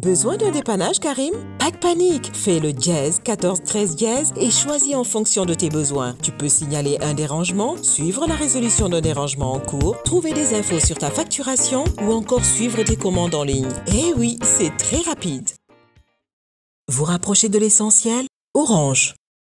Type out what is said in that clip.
Besoin d'un dépannage, Karim? Pas de panique Fais le jazz 14 13 dièse et choisis en fonction de tes besoins. Tu peux signaler un dérangement, suivre la résolution d'un dérangement en cours, trouver des infos sur ta facturation ou encore suivre tes commandes en ligne. Eh oui, c'est très rapide. Vous rapprochez de l'essentiel? Orange.